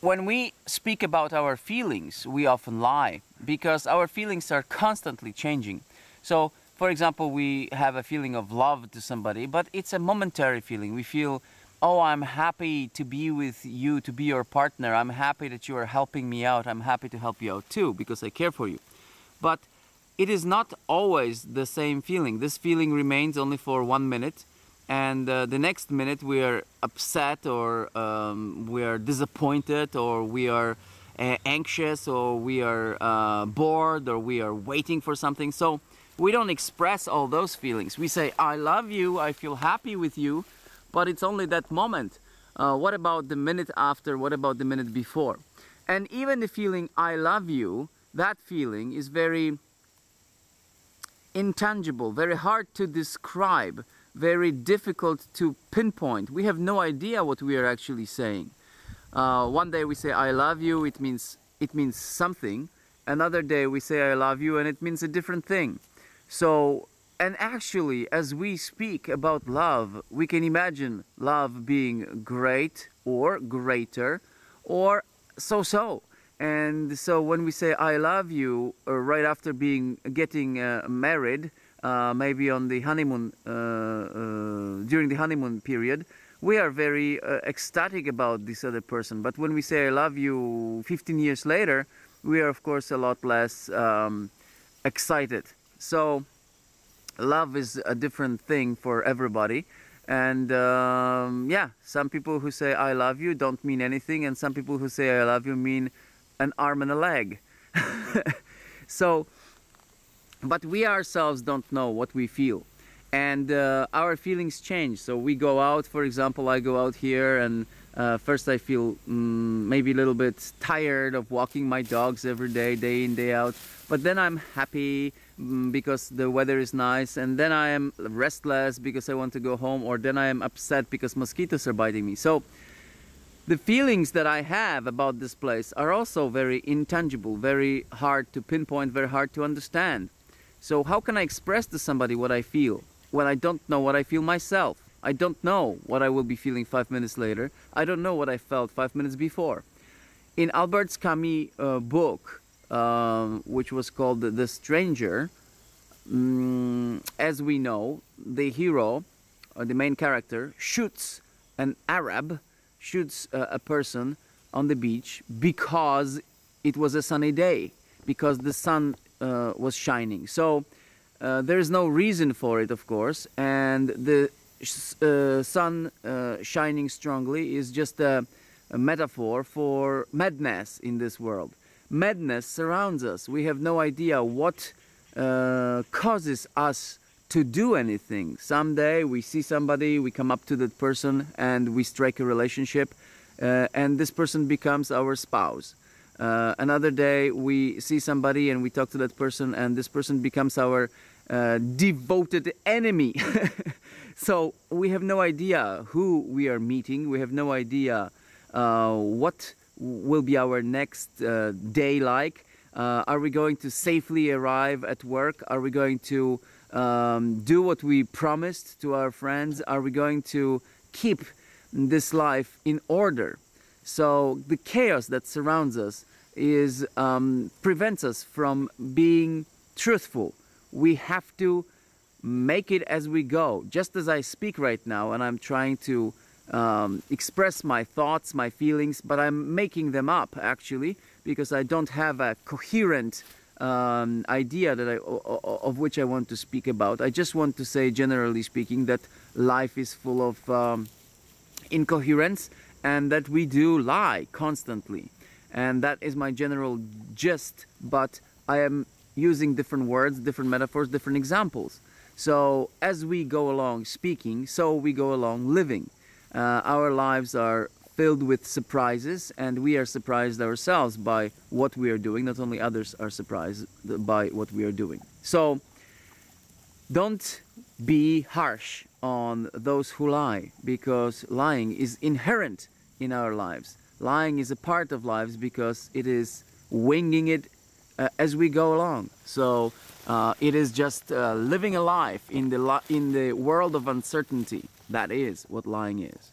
when we speak about our feelings, we often lie because our feelings are constantly changing. So, for example, we have a feeling of love to somebody, but it's a momentary feeling. We feel, oh, I'm happy to be with you, to be your partner. I'm happy that you are helping me out. I'm happy to help you out too because I care for you. But it is not always the same feeling. This feeling remains only for one minute and uh, the next minute we are upset or um, we are disappointed or we are uh, anxious or we are uh, bored or we are waiting for something. So we don't express all those feelings. We say i love you. I feel happy with you. But it's only that moment. Uh, what about the minute after? What about the minute before? And even the feeling i love you that feeling is very intangible very hard to describe very difficult to pinpoint. We have no idea what we are actually saying. Uh, one day we say I love you, it means it means something. Another day we say I love you and it means a different thing. So and actually as we speak about love, we can imagine love being great or greater or so-so. And so when we say I love you uh, right after being getting uh, married, uh, maybe on the honeymoon uh, uh, during the honeymoon period we are very uh, ecstatic about this other person. But when we say i love you 15 years later we are of course a lot less um, excited. So love is a different thing for everybody. And um, yeah some people who say i love you don't mean anything. And some people who say i love you mean an arm and a leg. So but we ourselves don't know what we feel. And uh, our feelings change. So we go out for example i go out here and uh, first i feel um, maybe a little bit tired of walking my dogs every day day in day out. But then i'm happy um, because the weather is nice. And then i am restless because i want to go home or then i am upset because mosquitoes are biting me. So the feelings that I have about this place are also very intangible, very hard to pinpoint, very hard to understand. So how can I express to somebody what I feel when I don't know what I feel myself? I don't know what I will be feeling five minutes later. I don't know what I felt five minutes before. In Albert Camus' uh, book, um, which was called The Stranger, um, as we know, the hero, or the main character, shoots an Arab, shoots uh, a person on the beach because it was a sunny day, because the sun uh, was shining. So uh, there is no reason for it, of course, and the uh, sun uh, shining strongly is just a, a, metaphor for madness in this world. Madness surrounds us. We have no idea what uh, causes us to do anything. Someday we see somebody, we come up to that person, and we strike a relationship, uh, and this person becomes our spouse. Uh, another day we see somebody and we talk to that person and this person becomes our uh, devoted enemy. so we have no idea who we are meeting. We have no idea uh, what will be our next uh, day like. Uh, are we going to safely arrive at work? Are we going to um, do what we promised to our friends? Are we going to keep this life in order? So the chaos that surrounds us is um, prevents us from being truthful. We have to make it as we go. Just as I speak right now, and I'm trying to um, express my thoughts, my feelings, but I'm making them up actually because I don't have a coherent um, idea that I, of which I want to speak about. I just want to say, generally speaking, that life is full of um, incoherence and that we do lie constantly. And that is my general gist, but I am using different words, different metaphors, different examples. So as we go along speaking, so we go along living. Uh, our lives are filled with surprises and we are surprised ourselves by what we are doing. Not only others are surprised by what we are doing. So don't be harsh on those who lie because lying is inherent in our lives. Lying is a part of lives because it is winging it uh, as we go along. So uh, it is just uh, living a life in the, in the world of uncertainty. That is what lying is.